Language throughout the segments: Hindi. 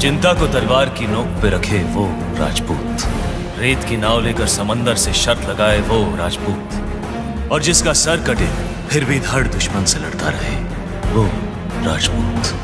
चिंता को तलवार की नोक पे रखे वो राजपूत। रेत की नाव लेकर समंदर से शर्त लगाए वो राजपूत। और जिसका सर कटे, फिर भी धड़ दुश्मन से लड़ता रहे वो राजपूत।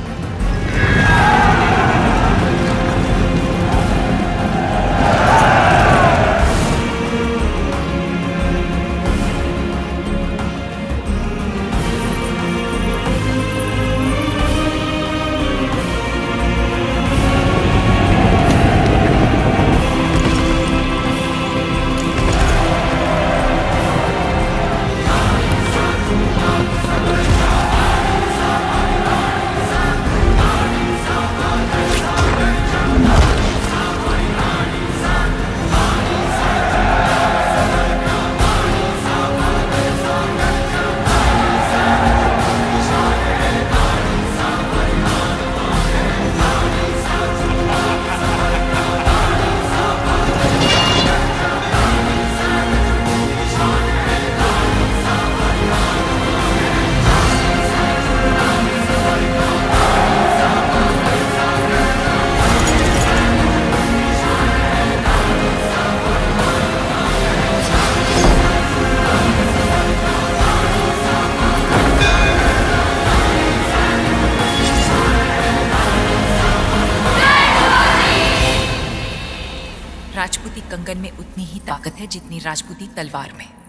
कंगन में उतनी ही ताकत है जितनी राजपूती तलवार में।